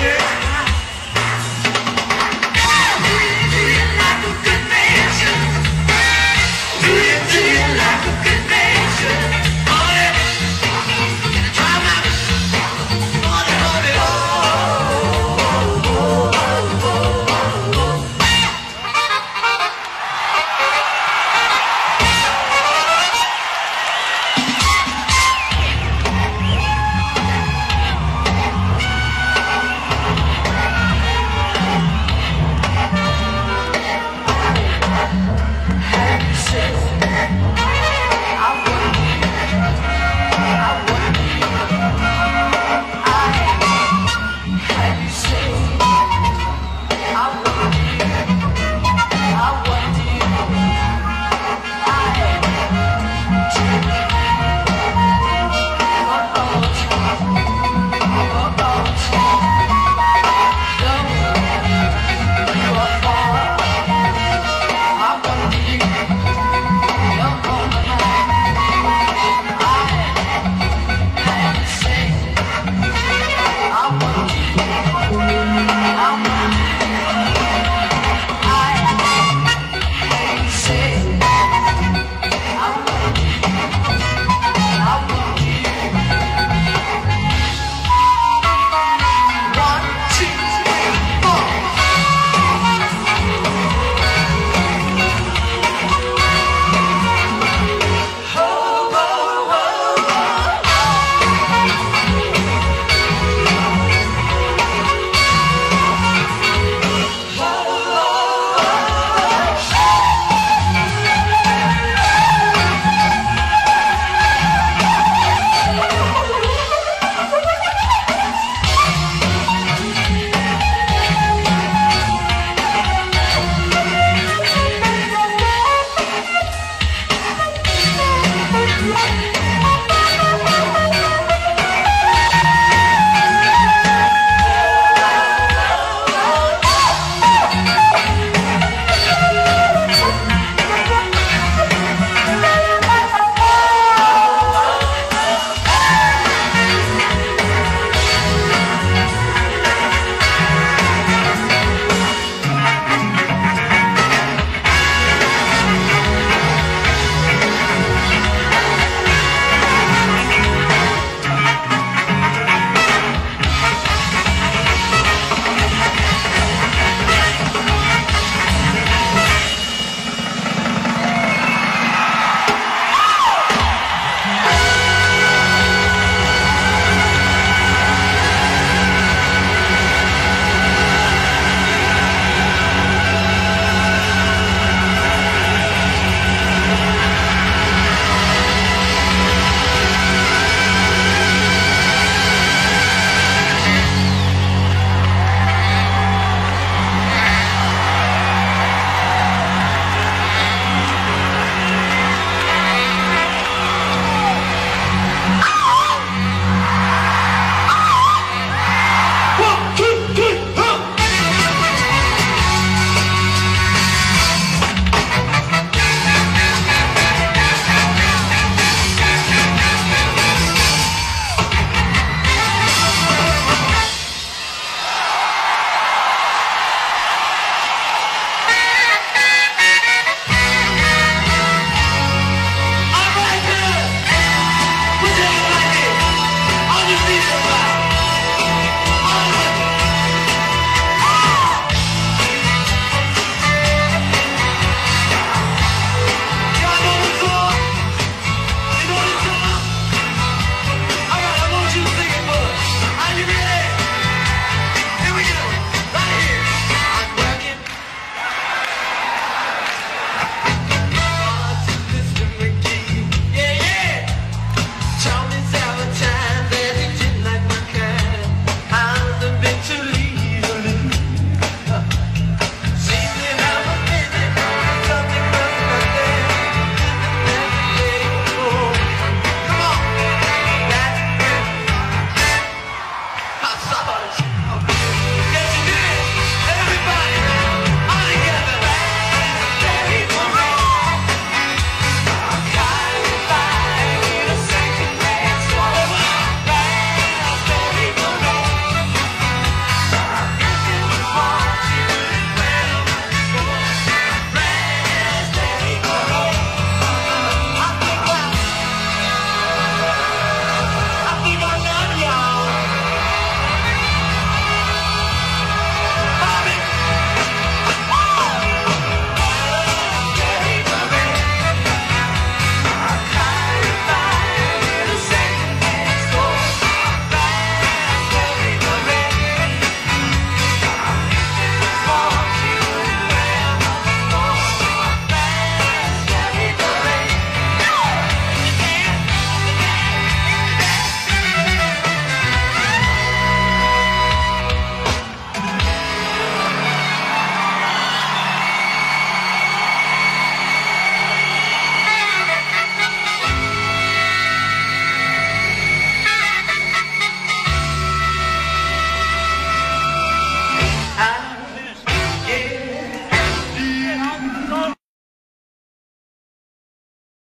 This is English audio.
Yeah.